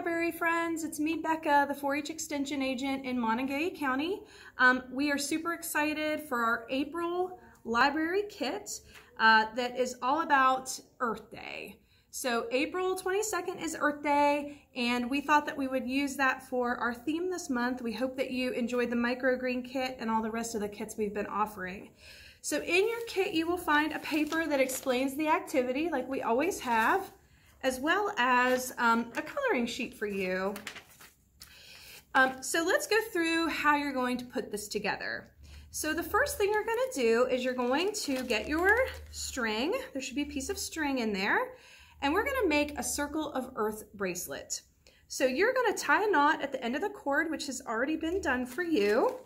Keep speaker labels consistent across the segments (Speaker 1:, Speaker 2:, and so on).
Speaker 1: library friends. It's me, Becca, the 4-H Extension Agent in Monongalia County. Um, we are super excited for our April library kit uh, that is all about Earth Day. So April 22nd is Earth Day, and we thought that we would use that for our theme this month. We hope that you enjoyed the microgreen kit and all the rest of the kits we've been offering. So in your kit, you will find a paper that explains the activity like we always have, as well as um, a coloring sheet for you. Um, so let's go through how you're going to put this together. So the first thing you're gonna do is you're going to get your string. There should be a piece of string in there and we're gonna make a circle of earth bracelet. So you're gonna tie a knot at the end of the cord, which has already been done for you,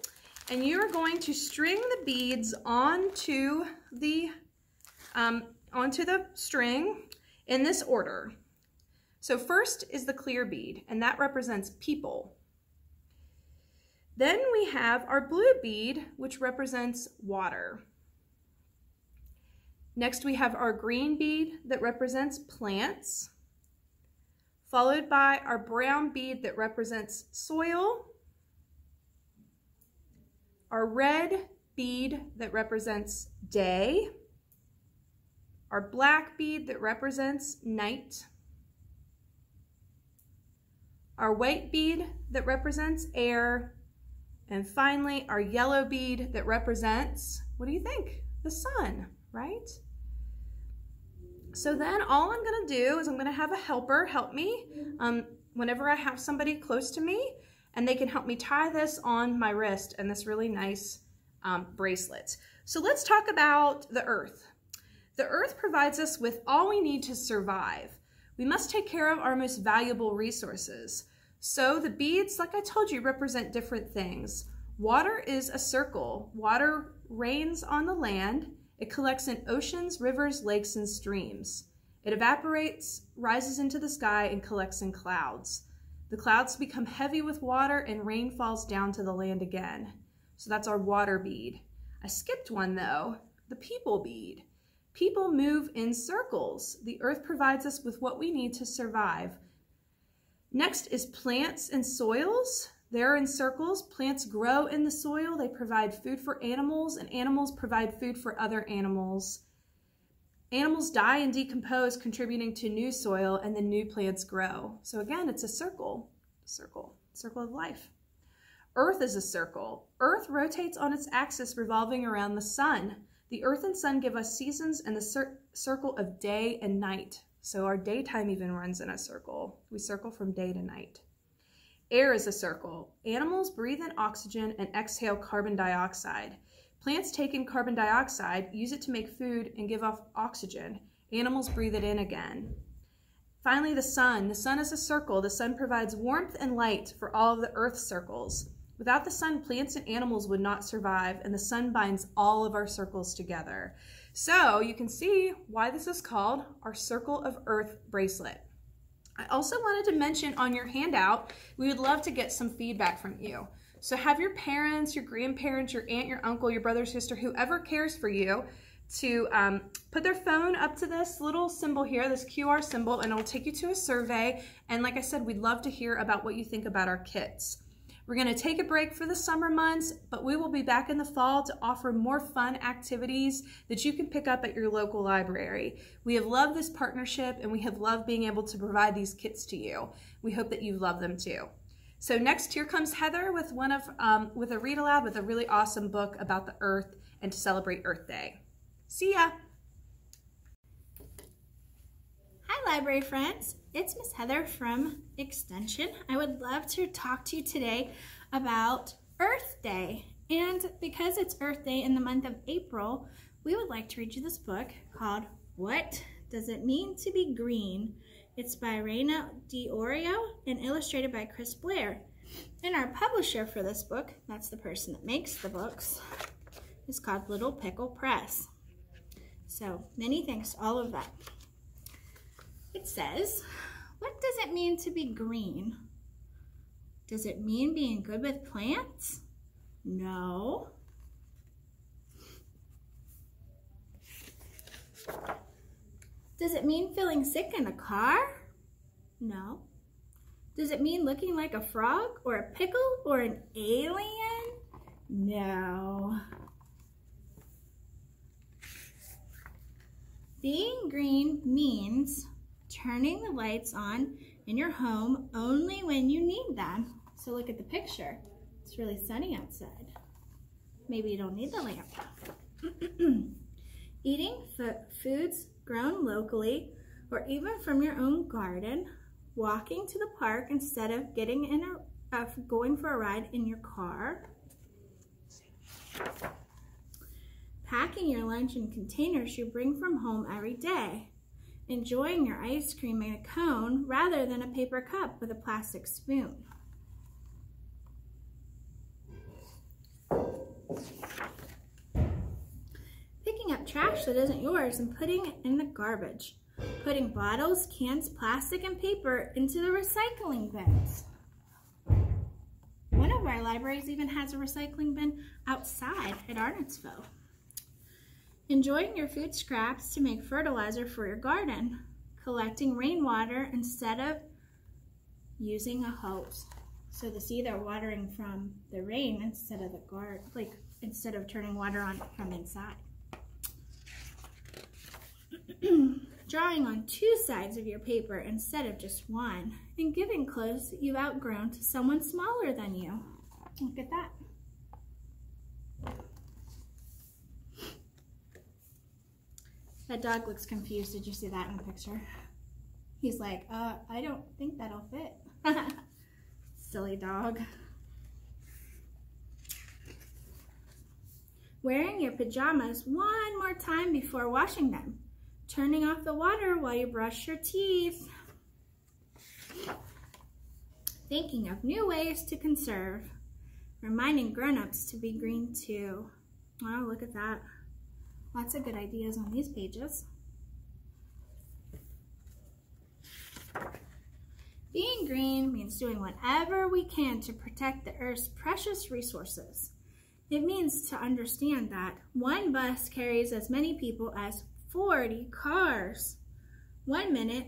Speaker 1: and you are going to string the beads onto the, um, onto the string in this order. So first is the clear bead, and that represents people. Then we have our blue bead, which represents water. Next we have our green bead that represents plants, followed by our brown bead that represents soil, our red bead that represents day, our black bead that represents night, our white bead that represents air, and finally our yellow bead that represents, what do you think? The sun, right? So then all I'm gonna do is I'm gonna have a helper help me um, whenever I have somebody close to me and they can help me tie this on my wrist and this really nice um, bracelet. So let's talk about the earth. The earth provides us with all we need to survive. We must take care of our most valuable resources. So the beads, like I told you, represent different things. Water is a circle. Water rains on the land it collects in oceans, rivers, lakes, and streams. It evaporates, rises into the sky, and collects in clouds. The clouds become heavy with water and rain falls down to the land again. So that's our water bead. I skipped one though, the people bead. People move in circles. The earth provides us with what we need to survive. Next is plants and soils. They're in circles. Plants grow in the soil. They provide food for animals, and animals provide food for other animals. Animals die and decompose, contributing to new soil, and then new plants grow. So again, it's a circle, circle, circle of life. Earth is a circle. Earth rotates on its axis, revolving around the sun. The earth and sun give us seasons and the cir circle of day and night. So our daytime even runs in a circle. We circle from day to night. Air is a circle. Animals breathe in oxygen and exhale carbon dioxide. Plants take in carbon dioxide, use it to make food, and give off oxygen. Animals breathe it in again. Finally, the sun. The sun is a circle. The sun provides warmth and light for all of the Earth's circles. Without the sun, plants and animals would not survive, and the sun binds all of our circles together. So you can see why this is called our Circle of Earth bracelet. I also wanted to mention on your handout, we would love to get some feedback from you. So have your parents, your grandparents, your aunt, your uncle, your brother, sister, whoever cares for you, to um, put their phone up to this little symbol here, this QR symbol, and it'll take you to a survey. And like I said, we'd love to hear about what you think about our kits. We're going to take a break for the summer months, but we will be back in the fall to offer more fun activities that you can pick up at your local library. We have loved this partnership and we have loved being able to provide these kits to you. We hope that you love them too. So next, here comes Heather with one of um, with a read aloud with a really awesome book about the Earth and to celebrate Earth Day. See ya!
Speaker 2: Library friends. It's Miss Heather from Extension. I would love to talk to you today about Earth Day. And because it's Earth Day in the month of April, we would like to read you this book called What Does It Mean to Be Green? It's by Rana DiOrio and illustrated by Chris Blair. And our publisher for this book, that's the person that makes the books, is called Little Pickle Press. So many thanks to all of that. Says, what does it mean to be green? Does it mean being good with plants? No. Does it mean feeling sick in a car? No. Does it mean looking like a frog or a pickle or an alien? No. Being green means turning the lights on in your home only when you need them. So look at the picture. It's really sunny outside. Maybe you don't need the lamp. Eating foods grown locally or even from your own garden, walking to the park instead of getting in a, uh, going for a ride in your car, packing your lunch in containers you bring from home every day, enjoying your ice cream in a cone rather than a paper cup with a plastic spoon. Picking up trash that isn't yours and putting it in the garbage. Putting bottles, cans, plastic, and paper into the recycling bins. One of our libraries even has a recycling bin outside at Arnettsville. Enjoying your food scraps to make fertilizer for your garden. Collecting rainwater instead of using a hose. So to see they're watering from the rain instead of the garden, like instead of turning water on from inside. Drawing on two sides of your paper instead of just one. And giving clothes you've outgrown to someone smaller than you. Look at that. That dog looks confused. Did you see that in the picture? He's like, uh, I don't think that'll fit. Silly dog. Wearing your pajamas one more time before washing them. Turning off the water while you brush your teeth. Thinking of new ways to conserve. Reminding grown-ups to be green too. Oh, look at that. Lots of good ideas on these pages. Being green means doing whatever we can to protect the Earth's precious resources. It means to understand that one bus carries as many people as 40 cars. One minute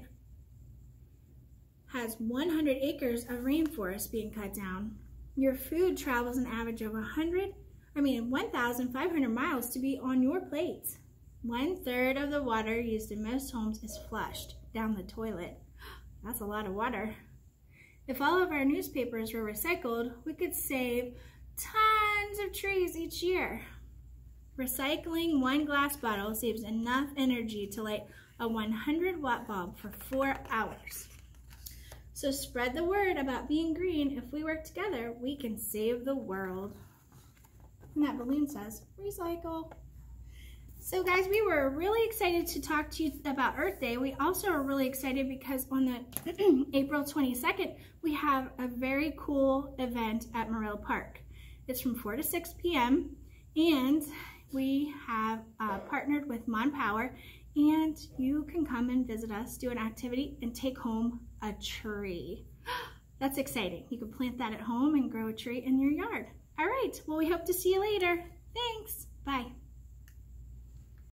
Speaker 2: has 100 acres of rainforest being cut down. Your food travels an average of 100 I mean 1,500 miles to be on your plate. One third of the water used in most homes is flushed down the toilet. That's a lot of water. If all of our newspapers were recycled, we could save tons of trees each year. Recycling one glass bottle saves enough energy to light a 100 watt bulb for four hours. So spread the word about being green. If we work together, we can save the world. And that balloon says, recycle. So guys, we were really excited to talk to you about Earth Day. We also are really excited because on the April 22nd, we have a very cool event at Marilla Park. It's from 4 to 6 p.m. and we have uh, partnered with Mon Power and you can come and visit us, do an activity, and take home a tree. That's exciting. You can plant that at home and grow a tree in your yard. All right, well, we hope to see you later. Thanks. Bye.